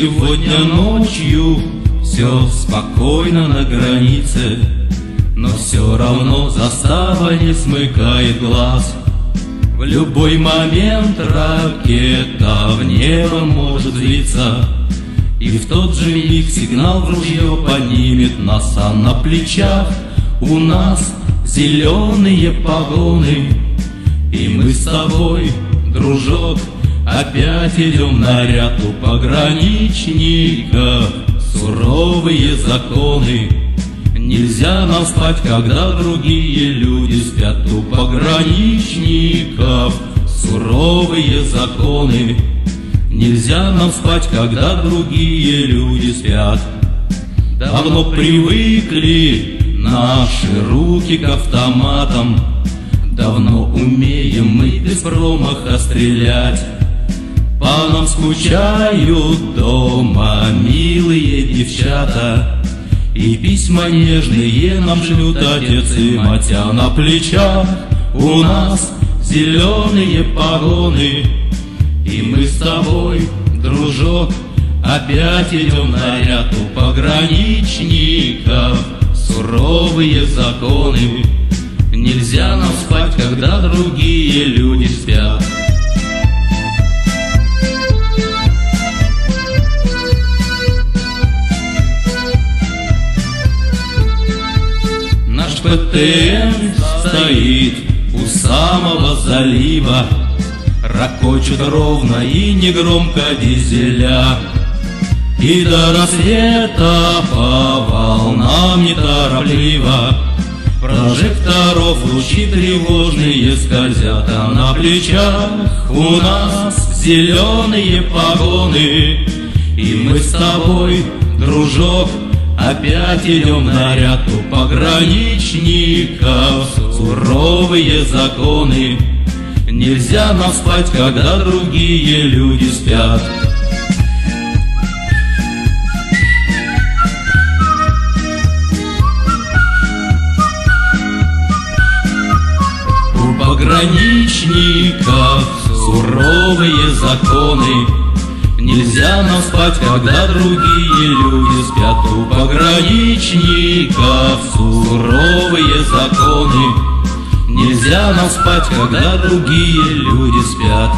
Сегодня ночью все спокойно на границе, Но все равно застава не смыкает глаз. В любой момент ракета в небо может взвиться, И в тот же миг сигнал в ружье поднимет нас, а на плечах у нас зеленые погоны. И мы с тобой, дружок, опять идем на ряд у пограничников, суровые законы. Нельзя нам спать, когда другие люди спят у пограничников, суровые законы. Нельзя нам спать, когда другие люди спят. Давно привыкли наши руки к автоматам, Давно умеем мы без промаха стрелять. По нам скучают дома милые девчата, И письма нежные нам шлют отец и мать, а на плечах у нас зеленые погоны. И мы с тобой, дружок, опять идем на ряд у пограничников, суровые законы. Нельзя нам спать, когда другие люди спят. Наш ПТМ стоит у самого залива, Ракочет ровно и негромко дизеля. И до рассвета по волнам неторопливо Прожекторов лучи тревожные скользят, а на плечах у нас зеленые погоны. И мы с тобой, дружок, опять идем на ряд у пограничников. Суровые законы, нельзя нам спать, когда другие люди спят. пограничников суровые законы. Нельзя нам спать, когда другие люди спят. У пограничников суровые законы. Нельзя нам спать, когда другие люди спят.